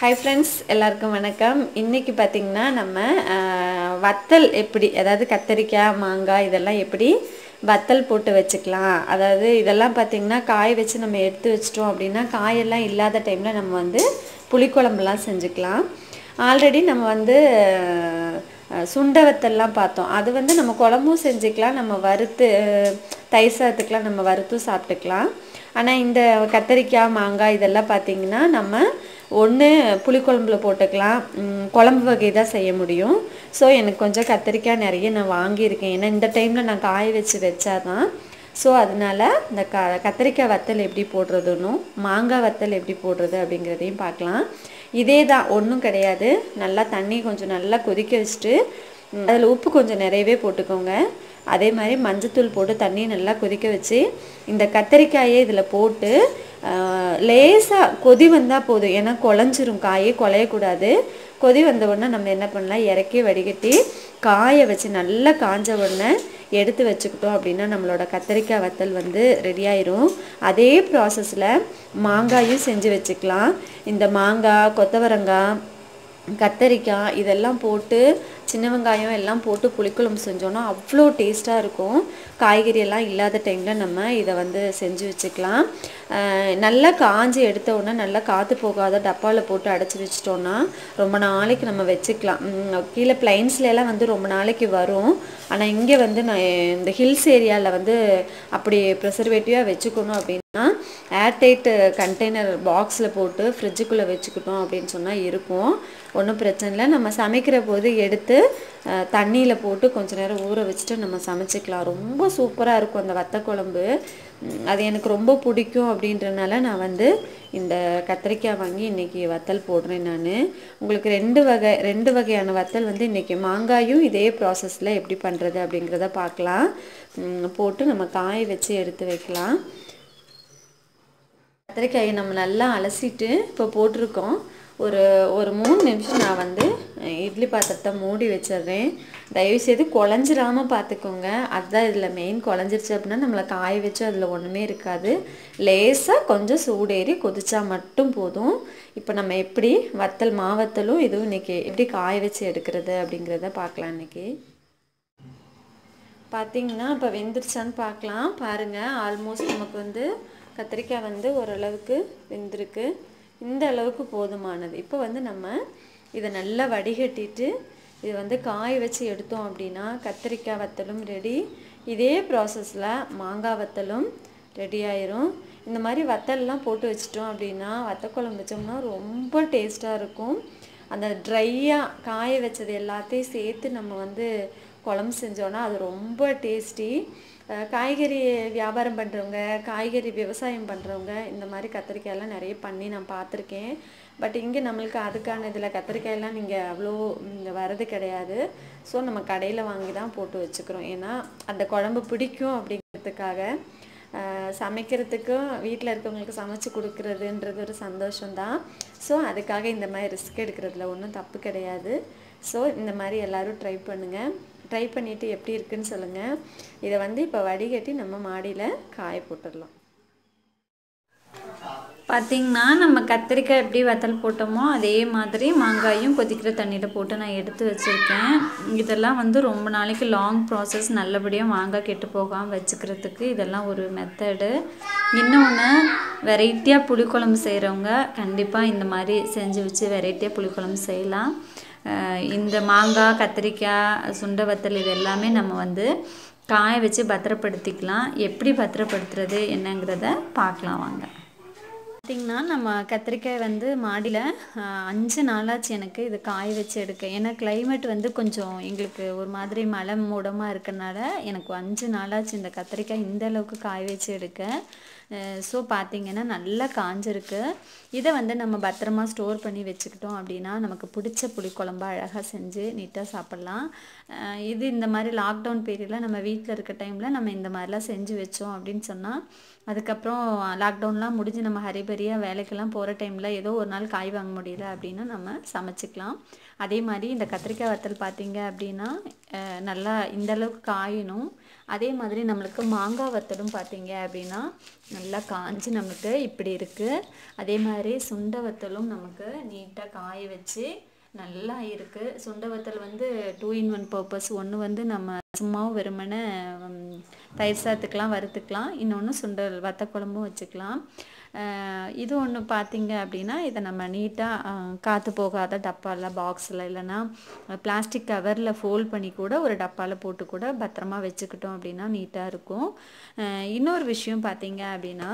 Hi friends எல்லாருக்கும் வணக்கம். இன்றைக்கி பார்த்திங்கன்னா நம்ம வத்தல் எப்படி அதாவது கத்தரிக்காய் மாங்காய் இதெல்லாம் எப்படி வத்தல் போட்டு வச்சுக்கலாம். அதாவது இதெல்லாம் பார்த்திங்கன்னா காய் வச்சு நம்ம எடுத்து வச்சிட்டோம் அப்படின்னா காயெல்லாம் இல்லாத டைமில் நம்ம வந்து புளிக்குழம்புலாம் செஞ்சுக்கலாம். ஆல்ரெடி நம்ம வந்து சுண்ட சுண்டை வத்தல்லாம் பார்த்தோம். அது வந்து நம்ம குழம்பும் செஞ்சுக்கலாம் நம்ம வறுத்து தயிர் சாதத்துக்கெலாம் நம்ம வறுத்தும் சாப்பிட்டுக்கலாம். ஆனால் இந்த கத்தரிக்காய் மாங்காய் இதெல்லாம் பார்த்திங்கன்னா நம்ம ஒன்று புளிக்குழம்புல போட்டுக்கலாம். குழம்பு வகை தான் செய்ய முடியும். ஸோ எனக்கு கொஞ்சம் கத்திரிக்காய் நிறைய நான் வாங்கியிருக்கேன். ஏன்னா இந்த டைமில் நான் காய வச்சு வச்சாதான். ஸோ அதனால இந்த க கத்திரிக்காய் வத்தல் எப்படி போடுறதுன்னும் மாங்காய் வத்தல் எப்படி போடுறது அப்படிங்கிறதையும் பார்க்கலாம். இதே தான் ஒன்றும் கிடையாது. நல்லா தண்ணி கொஞ்சம் நல்லா கொதிக்க வச்சுட்டு அதில் உப்பு கொஞ்சம் நிறையவே போட்டுக்கோங்க. அதே மாதிரி மஞ்சத்தூள் போட்டு தண்ணி நல்லா கொதிக்க வச்சு இந்த கத்திரிக்காயை இதில் போட்டு லேசாக கொதி வந்தால் போதும். ஏன்னா குழஞ்சிரும். காயே குலையக்கூடாது கொதி வந்த உடனே நம்ம என்ன பண்ணலாம்? இறக்கி வடிகட்டி காய வச்சு நல்லா காஞ்ச உடனே எடுத்து வச்சுக்கிட்டோம் அப்படின்னா நம்மளோட கத்தரிக்காய் வத்தல் வந்து ரெடி ஆயிரும். அதே ப்ராசஸில் மாங்காயும் செஞ்சு வச்சுக்கலாம். இந்த மாங்காய் கொத்தவரங்காய் கத்தரிக்காய் இதெல்லாம் போட்டு சின்ன வெங்காயம் எல்லாம் போட்டு புளிக்குழம்பு செஞ்சோன்னா அவ்வளோ டேஸ்ட்டாக இருக்கும். காய்கறி எல்லாம் இல்லாத டைமில் நம்ம இதை வந்து செஞ்சு வச்சுக்கலாம். நல்லா காஞ்சி எடுத்த உடனே நல்லா காற்று போகாத டப்பாவில் போட்டு அடைச்சி வச்சிட்டோன்னா ரொம்ப நாளைக்கு நம்ம வச்சுக்கலாம். கீழே பிளைன்ஸ்லாம் வந்து ரொம்ப நாளைக்கு வரும். ஆனால் இங்கே வந்து நான் இந்த ஹில்ஸ் ஏரியாவில் வந்து அப்படி ப்ரிசர்வேட்டிவாக வச்சுக்கணும் அப்படின்னா ஏர்டைட்டு கண்டெய்னர் பாக்ஸில் போட்டு ஃப்ரிட்ஜுக்குள்ளே வச்சுக்கிட்டோம் அப்படின்னு சொன்னால் இருக்கும். ஒன்றும் பிரச்சனை இல்லை. நம்ம சமைக்கிற போது எடுத்து தண்ணியில் போட்டு கொஞ்சம் நேரம் ஊற வச்சுட்டு நம்ம சமைச்சிக்கலாம். ரொம்ப சூப்பராக இருக்கும் அந்த வத்த குழம்பு. அது எனக்கு ரொம்ப பிடிக்கும் அப்படின்றனால நான் வந்து இந்த கத்திரிக்காய் வாங்கி இன்றைக்கி வத்தல் போடுறேன் நான். உங்களுக்கு ரெண்டு வகை ரெண்டு வகையான வத்தல் வந்து இன்றைக்கி மாங்காயும் இதே ப்ராசஸில் எப்படி பண்ணுறது அப்படிங்கிறத பார்க்கலாம். போட்டு நம்ம காய வச்சு எடுத்து வைக்கலாம். கத்திரிக்காயை நம்ம நல்லா அலசிட்டு இப்போ போட்டிருக்கோம். ஒரு ஒரு மூணு நிமிஷம் நான் வந்து இட்லி பாத்திரத்தை மூடி வச்சிடுறேன். தயவுசெய்து குழஞ்சிராம பார்த்துக்கோங்க அதுதான் இதில் மெயின் குழஞ்சிருச்சு அப்படின்னா நம்மளை காய வச்சு அதில் ஒன்றுமே இருக்காது. லேசாக கொஞ்சம் சூடேறி கொதிச்சா மட்டும் போதும். இப்போ நம்ம எப்படி வத்தல் மாவத்தலும் இதுவும் இன்னைக்கு எப்படி காய வச்சு எடுக்கிறது அப்படிங்கிறத பார்க்கலாம் இன்றைக்கி பார்த்தீங்கன்னா இப்போ வெந்துருச்சான்னு பார்க்கலாம். பாருங்கள் ஆல்மோஸ்ட் நமக்கு வந்து கத்திரிக்காய் வந்து ஓரளவுக்கு வெந்திருக்கு. இந்த அளவுக்கு போதுமானது. இப்போ வந்து நம்ம இதை நல்லா வடிகட்டிட்டு இது வந்து காய வச்சு எடுத்தோம் அப்படின்னா கத்திரிக்காய் வத்தலும் ரெடி இதே ப்ராசஸில் மாங்காய் வத்தலும் ரெடி ஆயிரும். இந்த மாதிரி வத்தல்லாம் போட்டு வச்சிட்டோம் அப்படின்னா வத்தக்குழம்பு வச்சோம்னா ரொம்ப டேஸ்ட்டாக இருக்கும். அந்த ட்ரையாக காய வச்சது எல்லாத்தையும் சேர்த்து நம்ம வந்து குழம்பு செஞ்சோன்னா அது ரொம்ப டேஸ்டி. காய்கறி வியாபாரம் பண்ணுறவங்க காய்கறி விவசாயம் பண்ணுறவங்க இந்த மாதிரி கத்திரிக்காயெல்லாம் நிறைய பண்ணி நான் பார்த்துருக்கேன். பட் இங்கே நம்மளுக்கு அதுக்கான இதில் கத்திரிக்காயெல்லாம் நீங்கள் அவ்வளோ இங்கே வரது கிடையாது. ஸோ நம்ம கடையில் வாங்கி தான் போட்டு வச்சுக்கிறோம். ஏன்னா அந்த குழம்பு பிடிக்கும் அப்படிங்கிறதுக்காக சமைக்கிறதுக்கும் வீட்டில் இருக்கவங்களுக்கு சமைச்சு கொடுக்குறதுன்றது ஒரு சந்தோஷம்தான் ஸோ அதுக்காக இந்த மாதிரி ரிஸ்க் எடுக்கிறதுல ஒன்றும் தப்பு கிடையாது. ஸோ இந்த மாதிரி எல்லோரும் ட்ரை பண்ணுங்கள் ட்ரை பண்ணிவிட்டு எப்படி இருக்குன்னு சொல்லுங்கள் இதை வந்து இப்போ வடிகட்டி நம்ம மாடியில் காய போட்டுடலாம். பார்த்திங்கன்னா நம்ம கத்திரிக்காய் எப்படி வத்தல் போட்டோமோ அதே மாதிரி மாங்காயும் கொதிக்கிற தண்ணியில் போட்டு நான் எடுத்து வச்சுருக்கேன். இதெல்லாம் வந்து ரொம்ப நாளைக்கு லாங் ப்ராசஸ் நல்லபடியாக மாங்காய் கெட்டு போகாமல் வச்சுக்கிறதுக்கு இதெல்லாம் ஒரு மெத்தடு இன்னொன்று வெரைட்டியாக புளிக்குழம்பு செய்கிறவங்க கண்டிப்பாக இந்த மாதிரி செஞ்சு வச்சு வெரைட்டியாக புளிக்குழம்பு செய்யலாம். இந்த மாங்காய் கத்திரிக்காய் சுண்டை வத்தல் இது எல்லாமே நம்ம வந்து காய வச்சு பத்திரப்படுத்திக்கலாம். எப்படி பத்திரப்படுத்துறது என்னங்கிறத பார்க்கலாம் வாங்க. பார்த்திங்கன்னா நம்ம கத்திரிக்காய் வந்து மாடியில் அஞ்சு நாளாச்சு எனக்கு இது காய வச்சு எடுக்க. ஏன்னா கிளைமேட் வந்து கொஞ்சம் எங்களுக்கு ஒரு மாதிரி மழை மூடமாக இருக்கனால எனக்கு அஞ்சு நாளாச்சு இந்த கத்திரிக்காய் இந்த அளவுக்கு காய வச்சு எடுக்க. ஸோ பார்த்தீங்கன்னா நல்லா காஞ்சிருக்கு. இதை வந்து நம்ம பத்திரமா ஸ்டோர் பண்ணி வச்சுக்கிட்டோம் அப்படின்னா நமக்கு பிடிச்ச புளிக்குழம்பு அழகாக செஞ்சு நீட்டாக சாப்பிட்லாம். இது இந்த மாதிரி லாக்டவுன் பீரியடில் நம்ம வீட்டில் இருக்க டைமில் நம்ம இந்த மாதிரிலாம் செஞ்சு வச்சோம் அப்படின்னு சொன்னால் அதுக்கப்புறம் லாக்டவுன்லாம் முடிஞ்சு நம்ம ஹரிபரியாக வேலைக்கெல்லாம் போகிற டைமில் ஏதோ ஒரு நாள் காய் வாங்க முடியல அப்படின்னா நம்ம சமைச்சிக்கலாம். அதே மாதிரி இந்த கத்திரிக்காய் வத்தல் பார்த்திங்க அப்படின்னா நல்லா இந்த அளவுக்கு காயணும். அதே மாதிரி நம்மளுக்கு மாங்காய் வத்தலும் பார்த்திங்க அப்படின்னா நல்லா காஞ்சி நமக்கு இப்படி இருக்குது அதே மாதிரி சுண்ட வத்தலும் நமக்கு நீட்டாக காய வச்சு நல்லா இருக்குது சுண்ட வத்தல் வந்து டூ இன் ஒன் பர்பஸ் ஒன்று வந்து நம்ம சும்மாவும் வெறுமனே தயிர் சாத்துக்கலாம் வறுத்துக்கலாம். இன்னொன்று சுண்டல் வத்த குழம்பும் வச்சுக்கலாம். இது ஒன்று பார்த்தீங்க அப்படின்னா இதை நம்ம நீட்டாக காற்று போகாத டப்பாவில் பாக்ஸில் இல்லைன்னா பிளாஸ்டிக் கவரில் ஃபோல்ட் பண்ணி கூட ஒரு டப்பாவில் போட்டு கூட பத்திரமா வச்சுக்கிட்டோம் அப்படின்னா நீட்டாக இருக்கும். இன்னொரு விஷயம் பார்த்தீங்க அப்படின்னா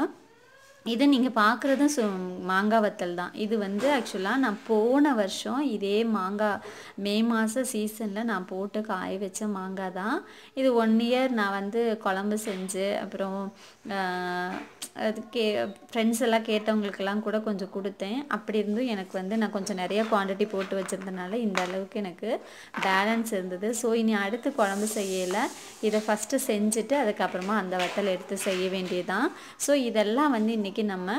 இது நீங்கள் பார்க்குறதும் சு மாங்காய் வத்தல் தான். இது வந்து ஆக்சுவலாக நான் போன வருஷம் இதே மாங்காய் மே மாத சீசனில் நான் போட்டு காய வச்ச மாங்காய் தான். இது ஒன் இயர் நான் வந்து குழம்பு செஞ்சு அப்புறம் அது கே ஃப்ரெண்ட்ஸ் எல்லாம் கேட்டவங்களுக்கெல்லாம் கூட கொஞ்சம் கொடுத்தேன். அப்படி இருந்தும் எனக்கு வந்து நான் கொஞ்சம் நிறைய குவாண்டிட்டி போட்டு வச்சுருந்தனால இந்த அளவுக்கு எனக்கு பேலன்ஸ் இருந்தது. ஸோ இனி அடுத்து குழம்பு செய்யலை. இதை ஃபஸ்ட்டு செஞ்சுட்டு அதுக்கப்புறமா அந்த வத்தல் எடுத்து செய்ய வேண்டியதுதான். ஸோ இதெல்லாம் வந்து இன்றைக்கி நம்ம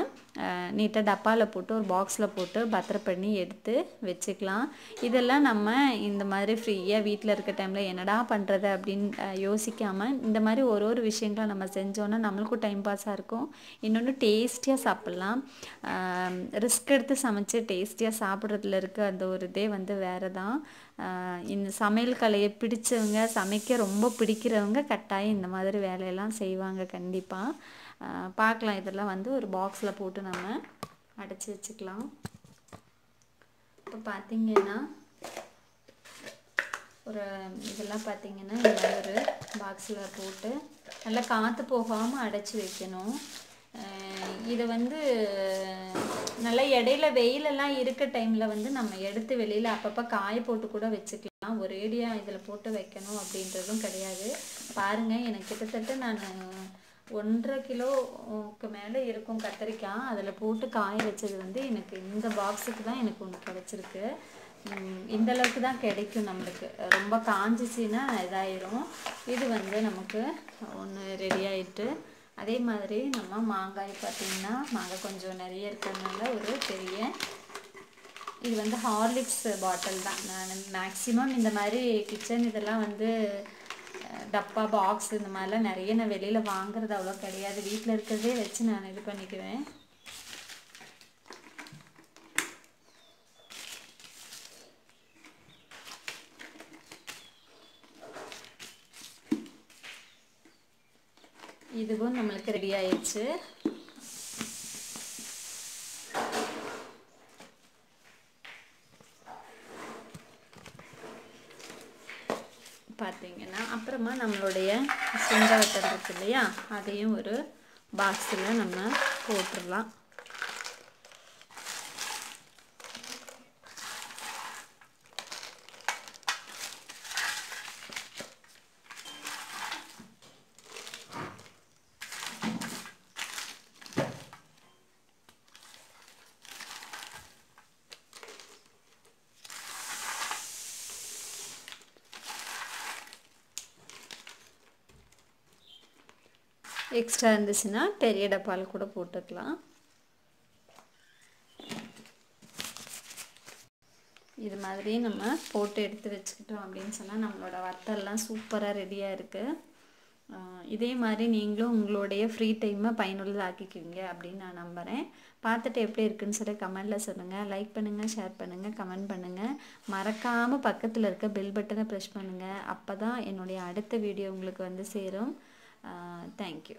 நீட்டாக டப்பாவில் போட்டு ஒரு பாக்ஸில் போட்டு பத்திரம் பண்ணி எடுத்து வச்சுக்கலாம். இதெல்லாம் நம்ம இந்த மாதிரி ஃப்ரீயாக வீட்டில் இருக்க டைமில் என்னடா பண்ணுறது அப்படின்னு யோசிக்காமல் இந்த மாதிரி ஒரு ஒரு விஷயங்களை நம்ம செஞ்சோன்னா நம்மளுக்கும் டைம் பாஸாக இருக்கும். இன்னொன்று டேஸ்டியாக சாப்பிட்லாம். ரிஸ்க் எடுத்து சமைச்சு டேஸ்டியாக சாப்பிட்றதுல இருக்க அந்த ஒரு இதே வந்து வேறு தான் இந்த சமையல் கலையை பிடிச்சவங்க சமைக்க ரொம்ப பிடிக்கிறவங்க கட்டாயம் இந்த மாதிரி வேலையெல்லாம் செய்வாங்க கண்டிப்பாக பார்க்கலாம். இதெல்லாம் வந்து ஒரு பாக்ஸில் போட்டு நம்ம அடைச்சி வச்சுக்கலாம். இப்போ பார்த்திங்கன்னா ஒரு இதெல்லாம் பார்த்திங்கன்னா இந்த ஒரு பாக்ஸில் போட்டு நல்லா காற்று போகாமல் அடைச்சி வைக்கணும். இதை வந்து நல்லா இடையில வெயிலெல்லாம் இருக்க டைமில் வந்து நம்ம எடுத்து வெளியில் அப்பப்போ காய போட்டு கூட வச்சுக்கலாம். ஒரேடியாக இதில் போட்டு வைக்கணும் அப்படின்றதும் கிடையாது. பாருங்கள் எனக்கு கிட்டத்தட்ட நான் ஒன்றரை கிலோவுக்கு மேலே இருக்கும் கத்திரிக்காய். அதில் போட்டு காய வச்சது வந்து எனக்கு இந்த பாக்ஸுக்கு தான் எனக்கு ஒன்று கிடச்சிருக்கு. இந்த அளவுக்கு தான் கிடைக்கும் நம்மளுக்கு. ரொம்ப காஞ்சிச்சின்னா இதாயிரும். இது வந்து நமக்கு ஒன்று ரெடி ஆயிட்டு அதே மாதிரி நம்ம மாங்காய் பார்த்திங்கன்னா மாங்காய் கொஞ்சம் நிறைய இருக்கிறதுனால ஒரு பெரிய இது வந்து ஹார்லிக்ஸ் பாட்டில் தான். நான் மேக்ஸிமம் இந்த மாதிரி கிச்சன் இதெல்லாம் வந்து டப்பா பாக்ஸ் இந்த மாதிரிலாம் நிறைய நான் வெளியில் வாங்குறது அவ்வளோ கிடையாது. வீட்டில் இருக்கிறதே வச்சு நான் இது பண்ணிக்குவேன். இதுவும் நம்மளுக்கு ரெடி ஆயிடுச்சு பார்த்தீங்கன்னா அப்புறமா நம்மளுடைய இருந்துச்சு இல்லையா? அதையும் ஒரு பாக்ஸில் நம்ம போட்டுடலாம். எக்ஸ்ட்ரா இருந்துச்சுன்னா பெரிய டப்பால் கூட போட்டுக்கலாம். இது மாதிரி நம்ம போட்டு எடுத்து வச்சுக்கிட்டோம் அப்படின்னு சொன்னால் நம்மளோட வத்தல்லாம் சூப்பராக ரெடியாக இருக்குது இதே மாதிரி நீங்களும் உங்களுடைய ஃப்ரீ டைமை பயனுள்ளதாக்கிக்குவீங்க அப்படின்னு நான் நம்புகிறேன் பார்த்துட்டு எப்படி இருக்குன்னு சொல்லி கமெண்டில் சொல்லுங்கள் லைக் பண்ணுங்கள் ஷேர் பண்ணுங்கள் கமெண்ட் பண்ணுங்கள் மறக்காமல் பக்கத்தில் இருக்க பெல் பட்டனை ப்ரெஷ் பண்ணுங்கள் அப்போ தான் என்னுடைய அடுத்த வீடியோ உங்களுக்கு வந்து சேரும். தேங்க்யூ